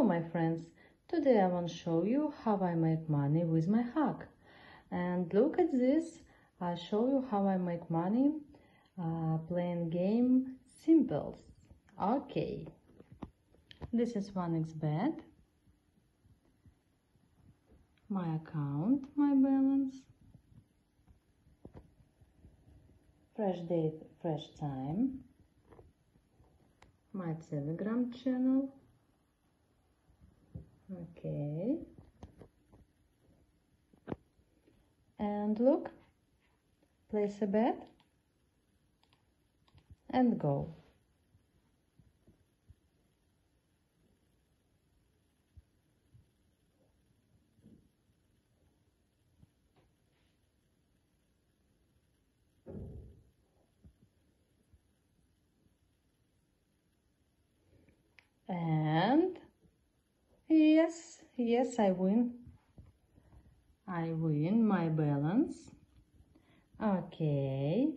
Hello my friends, today I want to show you how I make money with my hack. And look at this, I show you how I make money uh, playing game Thimbles. Okay, this is 1xbet, my account, my balance, fresh date, fresh time, my telegram channel, okay. And look. Place a bet. And go and Yes, yes, I win. I win my balance. Okay.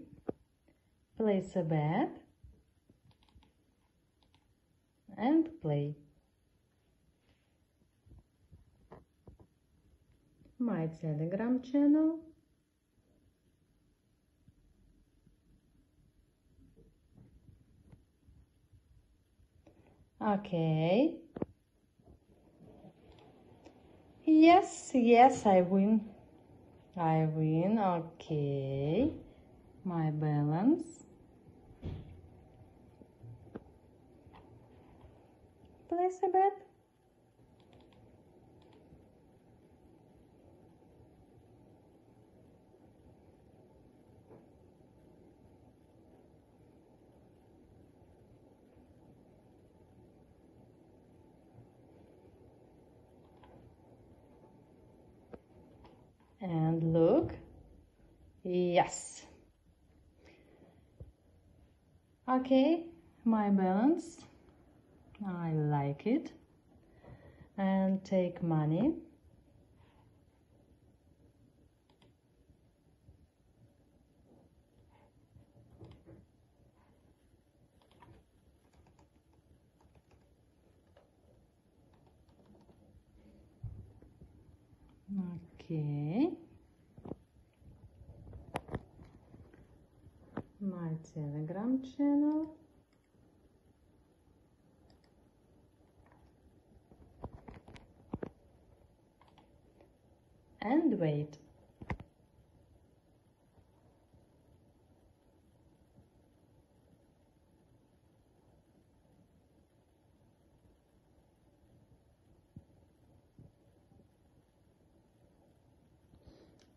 Place a bet. And play. My Telegram channel. Okay. Yes, yes, I win. I win, okay. My balance. Place a bet. And look. Yes. Okay my balance. I like it. And take money. Okay my telegram channel and wait.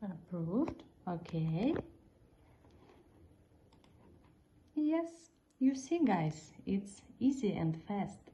Approved. Okay yes you see guys it's easy and fast